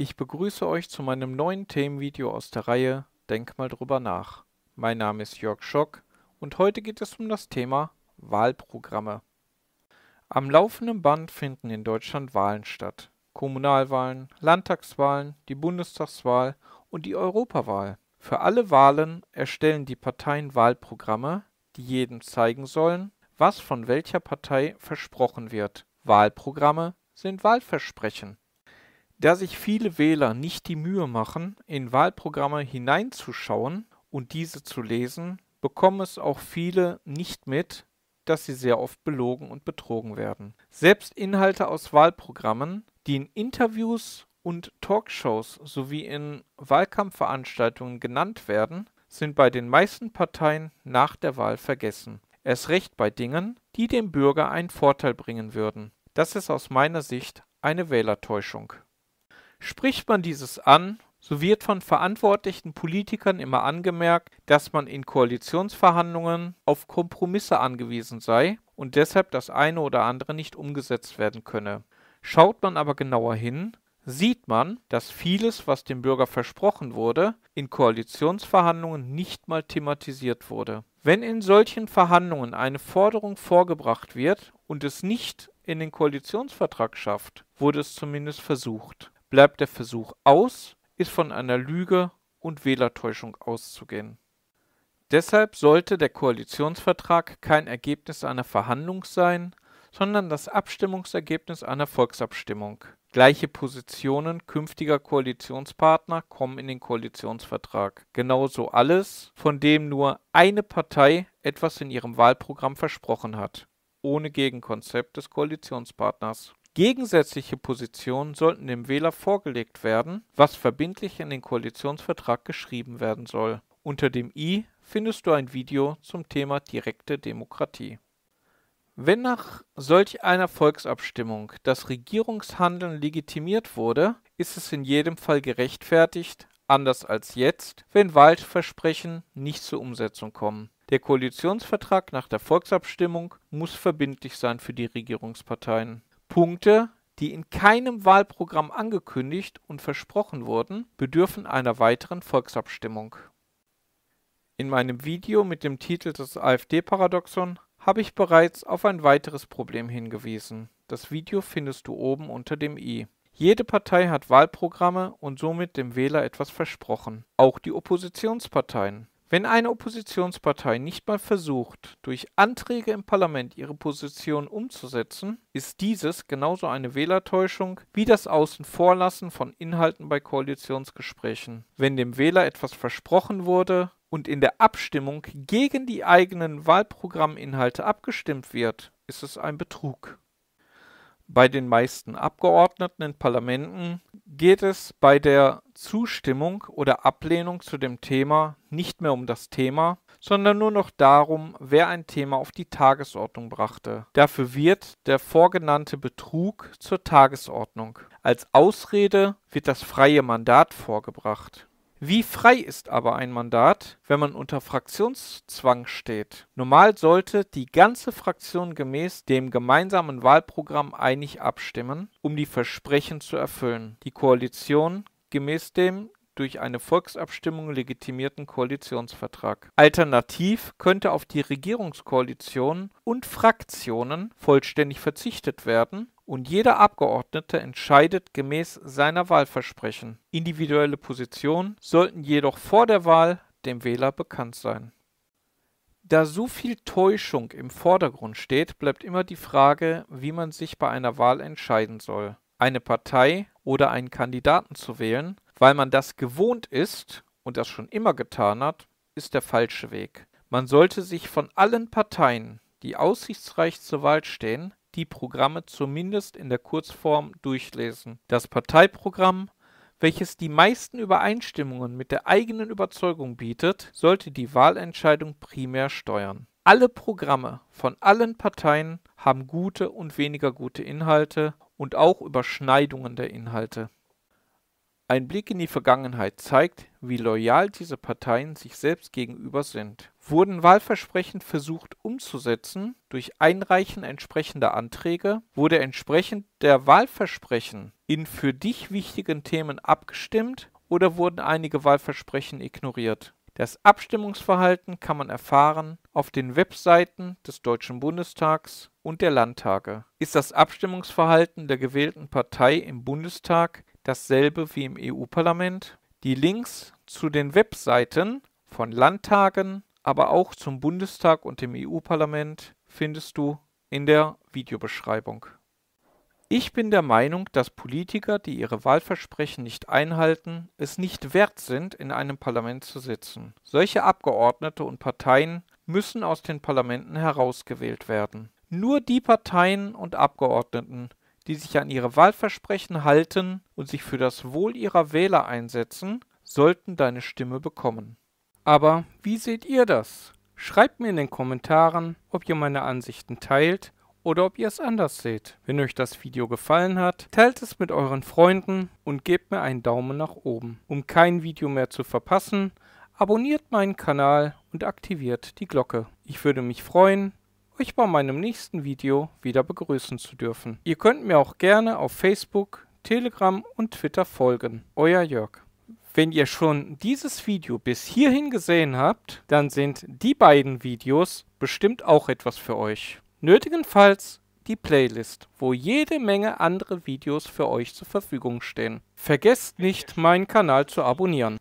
Ich begrüße euch zu meinem neuen Themenvideo aus der Reihe Denk mal drüber nach. Mein Name ist Jörg Schock und heute geht es um das Thema Wahlprogramme. Am laufenden Band finden in Deutschland Wahlen statt. Kommunalwahlen, Landtagswahlen, die Bundestagswahl und die Europawahl. Für alle Wahlen erstellen die Parteien Wahlprogramme, die jedem zeigen sollen, was von welcher Partei versprochen wird. Wahlprogramme sind Wahlversprechen. Da sich viele Wähler nicht die Mühe machen, in Wahlprogramme hineinzuschauen und diese zu lesen, bekommen es auch viele nicht mit, dass sie sehr oft belogen und betrogen werden. Selbst Inhalte aus Wahlprogrammen, die in Interviews und Talkshows sowie in Wahlkampfveranstaltungen genannt werden, sind bei den meisten Parteien nach der Wahl vergessen. Erst recht bei Dingen, die dem Bürger einen Vorteil bringen würden. Das ist aus meiner Sicht eine Wählertäuschung. Spricht man dieses an, so wird von verantwortlichen Politikern immer angemerkt, dass man in Koalitionsverhandlungen auf Kompromisse angewiesen sei und deshalb das eine oder andere nicht umgesetzt werden könne. Schaut man aber genauer hin, sieht man, dass vieles, was dem Bürger versprochen wurde, in Koalitionsverhandlungen nicht mal thematisiert wurde. Wenn in solchen Verhandlungen eine Forderung vorgebracht wird und es nicht in den Koalitionsvertrag schafft, wurde es zumindest versucht. Bleibt der Versuch aus, ist von einer Lüge und Wählertäuschung auszugehen. Deshalb sollte der Koalitionsvertrag kein Ergebnis einer Verhandlung sein, sondern das Abstimmungsergebnis einer Volksabstimmung. Gleiche Positionen künftiger Koalitionspartner kommen in den Koalitionsvertrag. Genauso alles, von dem nur eine Partei etwas in ihrem Wahlprogramm versprochen hat, ohne Gegenkonzept des Koalitionspartners. Gegensätzliche Positionen sollten dem Wähler vorgelegt werden, was verbindlich in den Koalitionsvertrag geschrieben werden soll. Unter dem i findest du ein Video zum Thema direkte Demokratie. Wenn nach solch einer Volksabstimmung das Regierungshandeln legitimiert wurde, ist es in jedem Fall gerechtfertigt, anders als jetzt, wenn Wahlversprechen nicht zur Umsetzung kommen. Der Koalitionsvertrag nach der Volksabstimmung muss verbindlich sein für die Regierungsparteien. Punkte, die in keinem Wahlprogramm angekündigt und versprochen wurden, bedürfen einer weiteren Volksabstimmung. In meinem Video mit dem Titel Das AfD-Paradoxon habe ich bereits auf ein weiteres Problem hingewiesen. Das Video findest du oben unter dem i. Jede Partei hat Wahlprogramme und somit dem Wähler etwas versprochen. Auch die Oppositionsparteien. Wenn eine Oppositionspartei nicht mal versucht, durch Anträge im Parlament ihre Position umzusetzen, ist dieses genauso eine Wählertäuschung wie das Außenvorlassen von Inhalten bei Koalitionsgesprächen. Wenn dem Wähler etwas versprochen wurde und in der Abstimmung gegen die eigenen Wahlprogramminhalte abgestimmt wird, ist es ein Betrug. Bei den meisten Abgeordneten in Parlamenten geht es bei der Zustimmung oder Ablehnung zu dem Thema nicht mehr um das Thema, sondern nur noch darum, wer ein Thema auf die Tagesordnung brachte. Dafür wird der vorgenannte Betrug zur Tagesordnung. Als Ausrede wird das freie Mandat vorgebracht. Wie frei ist aber ein Mandat, wenn man unter Fraktionszwang steht? Normal sollte die ganze Fraktion gemäß dem gemeinsamen Wahlprogramm einig abstimmen, um die Versprechen zu erfüllen. Die Koalition gemäß dem durch eine Volksabstimmung legitimierten Koalitionsvertrag. Alternativ könnte auf die Regierungskoalition und Fraktionen vollständig verzichtet werden und jeder Abgeordnete entscheidet gemäß seiner Wahlversprechen. Individuelle Positionen sollten jedoch vor der Wahl dem Wähler bekannt sein. Da so viel Täuschung im Vordergrund steht, bleibt immer die Frage, wie man sich bei einer Wahl entscheiden soll. Eine Partei oder einen Kandidaten zu wählen, weil man das gewohnt ist und das schon immer getan hat, ist der falsche Weg. Man sollte sich von allen Parteien, die aussichtsreich zur Wahl stehen, die Programme zumindest in der Kurzform durchlesen. Das Parteiprogramm, welches die meisten Übereinstimmungen mit der eigenen Überzeugung bietet, sollte die Wahlentscheidung primär steuern. Alle Programme von allen Parteien haben gute und weniger gute Inhalte und auch Überschneidungen der Inhalte. Ein Blick in die Vergangenheit zeigt, wie loyal diese Parteien sich selbst gegenüber sind. Wurden Wahlversprechen versucht umzusetzen durch Einreichen entsprechender Anträge, wurde entsprechend der Wahlversprechen in für dich wichtigen Themen abgestimmt oder wurden einige Wahlversprechen ignoriert? Das Abstimmungsverhalten kann man erfahren auf den Webseiten des Deutschen Bundestags und der Landtage. Ist das Abstimmungsverhalten der gewählten Partei im Bundestag dasselbe wie im EU-Parlament? Die Links zu den Webseiten von Landtagen, aber auch zum Bundestag und dem EU-Parlament findest du in der Videobeschreibung. Ich bin der Meinung, dass Politiker, die ihre Wahlversprechen nicht einhalten, es nicht wert sind, in einem Parlament zu sitzen. Solche Abgeordnete und Parteien müssen aus den Parlamenten herausgewählt werden. Nur die Parteien und Abgeordneten, die sich an ihre Wahlversprechen halten und sich für das Wohl ihrer Wähler einsetzen, sollten deine Stimme bekommen. Aber wie seht ihr das? Schreibt mir in den Kommentaren, ob ihr meine Ansichten teilt oder ob ihr es anders seht. Wenn euch das Video gefallen hat, teilt es mit euren Freunden und gebt mir einen Daumen nach oben. Um kein Video mehr zu verpassen, abonniert meinen Kanal und aktiviert die Glocke. Ich würde mich freuen, euch bei meinem nächsten Video wieder begrüßen zu dürfen. Ihr könnt mir auch gerne auf Facebook, Telegram und Twitter folgen. Euer Jörg. Wenn ihr schon dieses Video bis hierhin gesehen habt, dann sind die beiden Videos bestimmt auch etwas für euch. Nötigenfalls die Playlist, wo jede Menge andere Videos für euch zur Verfügung stehen. Vergesst nicht, meinen Kanal zu abonnieren.